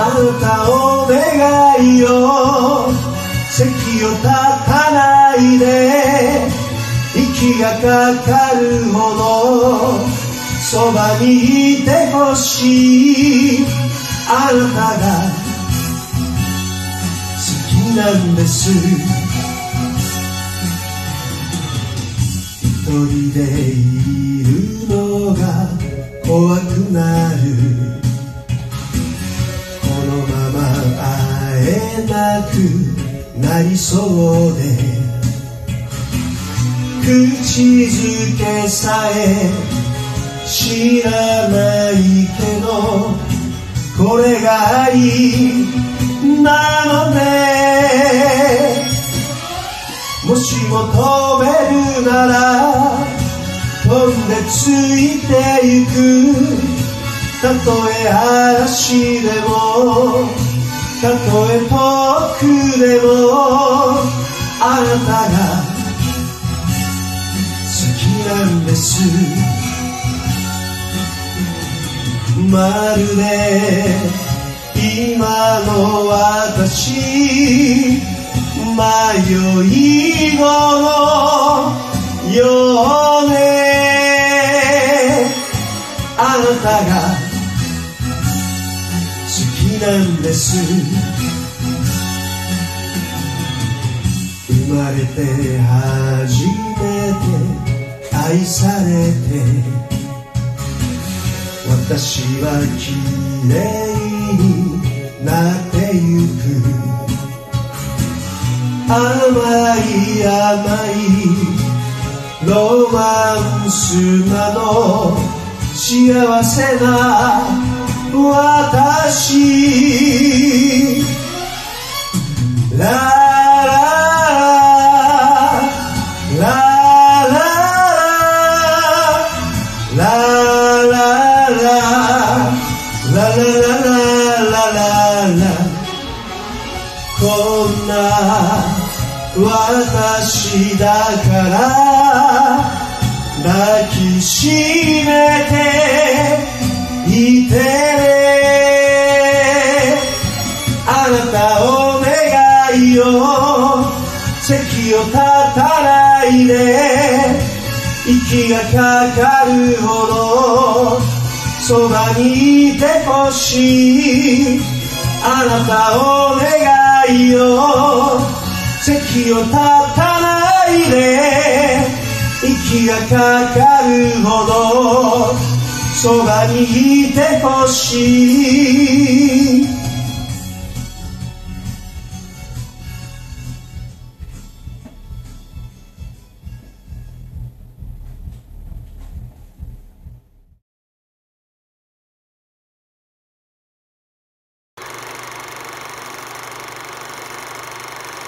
あなたお願いよ席を立たないで。息がかかるほど。そばにいてほしい。あなたが好きなんです。一人でいるのが怖くなる会えなくなりそうで口づけさえ知らないけどこれが愛なのね。もしも飛べるなら飛んでついてゆく。たとえ嵐でもたとえ遠くでもあなたが好きなんですまるで今の私。迷い子のようね。あなたがなんです。生まれて初めて愛されて私は綺麗になってゆく。甘い甘いロマンスなの。幸せな私。ララララララララララララこんな私だから抱きしめていてを立たないで息がかかるほどそばにいてほしい。あなたお願いよ席を立たないで息がかかるほどそばにいてほしい。